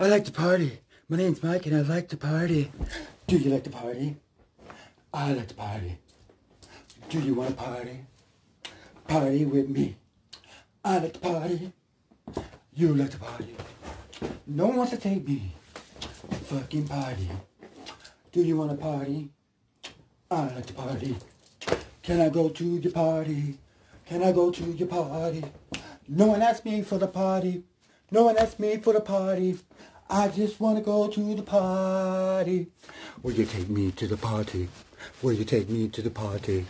I like to party. My name's Mike and I like to party. Do you like to party? I like to party. Do you want to party? Party with me. I like to party. You like to party. No one wants to take me. Fucking party. Do you want to party? I like to party. Can I go to your party? Can I go to your party? No one asked me for the party. No one asked me for the party. I just want to go to the party. Will you take me to the party? Will you take me to the party?